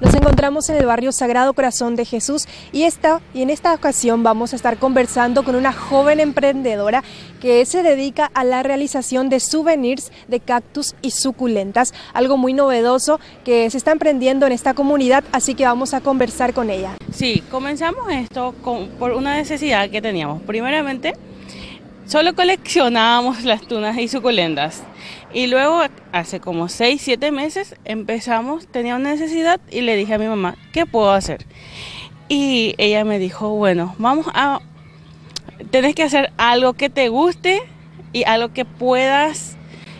Nos encontramos en el barrio Sagrado Corazón de Jesús y, esta, y en esta ocasión vamos a estar conversando con una joven emprendedora que se dedica a la realización de souvenirs de cactus y suculentas, algo muy novedoso que se está emprendiendo en esta comunidad, así que vamos a conversar con ella. Sí, comenzamos esto por una necesidad que teníamos. Primeramente, solo coleccionábamos las tunas y suculentas. Y luego, hace como 6, 7 meses, empezamos, tenía una necesidad y le dije a mi mamá, ¿qué puedo hacer? Y ella me dijo, bueno, vamos a, tenés que hacer algo que te guste y algo que puedas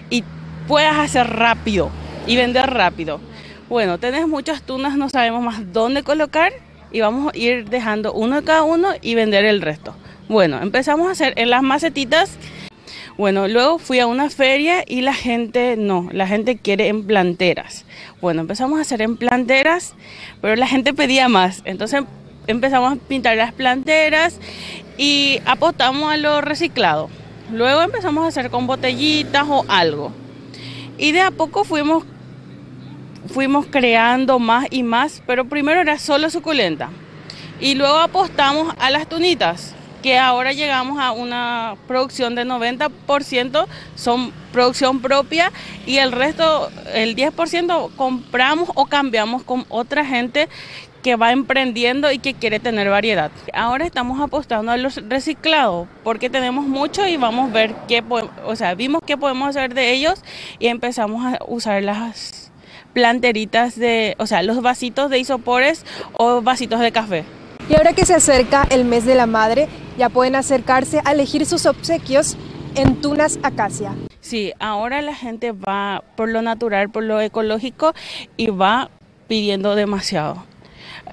y puedas hacer rápido y vender rápido. Bueno, tenés muchas tunas, no sabemos más dónde colocar y vamos a ir dejando uno de cada uno y vender el resto. Bueno, empezamos a hacer en las macetitas bueno, luego fui a una feria y la gente no, la gente quiere en planteras. Bueno, empezamos a hacer en planteras, pero la gente pedía más. Entonces empezamos a pintar las planteras y apostamos a lo reciclado. Luego empezamos a hacer con botellitas o algo. Y de a poco fuimos fuimos creando más y más, pero primero era solo suculenta. Y luego apostamos a las tunitas que ahora llegamos a una producción de 90% son producción propia y el resto, el 10% compramos o cambiamos con otra gente que va emprendiendo y que quiere tener variedad. Ahora estamos apostando a los reciclados porque tenemos mucho y vamos a ver qué, o sea, vimos qué podemos hacer de ellos y empezamos a usar las planteritas de, o sea, los vasitos de isopores o vasitos de café. Y ahora que se acerca el mes de la madre, ya pueden acercarse a elegir sus obsequios en Tunas Acacia. Sí, ahora la gente va por lo natural, por lo ecológico y va pidiendo demasiado.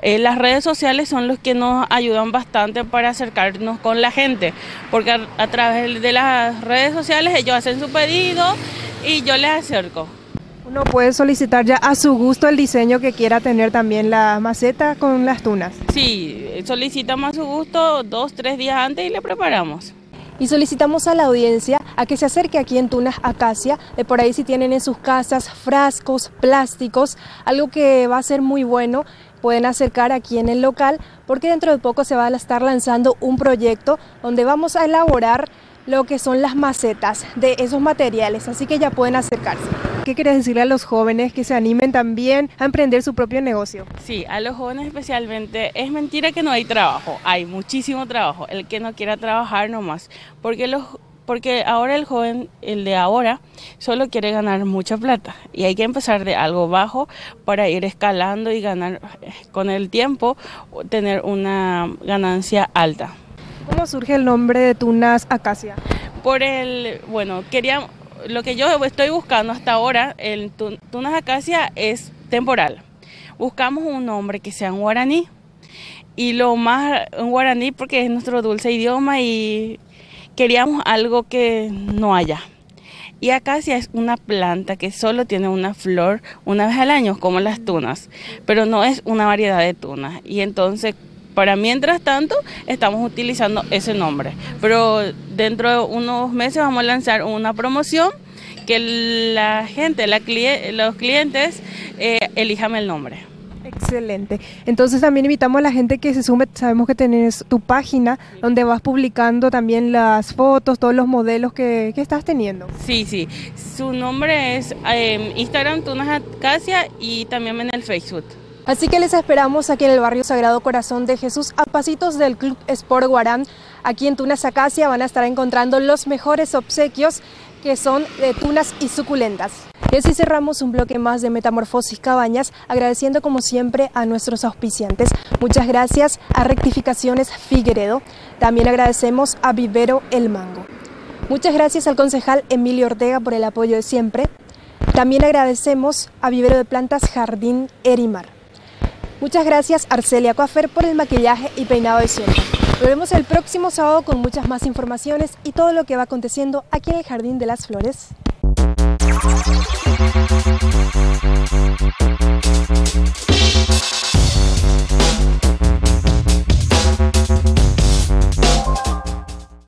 Eh, las redes sociales son los que nos ayudan bastante para acercarnos con la gente, porque a, a través de las redes sociales ellos hacen su pedido y yo les acerco. Uno puede solicitar ya a su gusto el diseño que quiera tener también la maceta con las tunas. Sí, solicitamos a su gusto dos, tres días antes y le preparamos. Y solicitamos a la audiencia a que se acerque aquí en Tunas Acacia, de por ahí si tienen en sus casas frascos, plásticos, algo que va a ser muy bueno, pueden acercar aquí en el local porque dentro de poco se va a estar lanzando un proyecto donde vamos a elaborar lo que son las macetas de esos materiales, así que ya pueden acercarse. ¿Qué quieres decirle a los jóvenes que se animen también a emprender su propio negocio? Sí, a los jóvenes especialmente, es mentira que no hay trabajo, hay muchísimo trabajo, el que no quiera trabajar nomás, porque los porque ahora el joven, el de ahora, solo quiere ganar mucha plata y hay que empezar de algo bajo para ir escalando y ganar con el tiempo, tener una ganancia alta. ¿Cómo surge el nombre de Tunas Acacia? Por el, bueno, quería lo que yo estoy buscando hasta ahora, el Tunas Acacia es temporal. Buscamos un nombre que sea en guaraní y lo más en guaraní porque es nuestro dulce idioma y queríamos algo que no haya. Y acacia es una planta que solo tiene una flor una vez al año, como las tunas, pero no es una variedad de tunas. Y entonces, para mientras tanto, estamos utilizando ese nombre. Pero dentro de unos meses vamos a lanzar una promoción que la gente, la los clientes eh, elijan el nombre. Excelente. Entonces también invitamos a la gente que se sume. Sabemos que tenés tu página donde vas publicando también las fotos, todos los modelos que, estás teniendo. Sí, sí. Su nombre es eh, Instagram Tunas Acacia y también en el Facebook. Así que les esperamos aquí en el barrio Sagrado Corazón de Jesús, a pasitos del Club Sport Guarán. Aquí en Tunas Acacia van a estar encontrando los mejores obsequios que son de tunas y suculentas. Y así cerramos un bloque más de Metamorfosis Cabañas, agradeciendo como siempre a nuestros auspiciantes. Muchas gracias a Rectificaciones Figueredo. También agradecemos a Vivero El Mango. Muchas gracias al concejal Emilio Ortega por el apoyo de siempre. También agradecemos a Vivero de Plantas Jardín Erimar. Muchas gracias Arcelia Coafer por el maquillaje y peinado de siempre. Nos vemos el próximo sábado con muchas más informaciones y todo lo que va aconteciendo aquí en el Jardín de las Flores.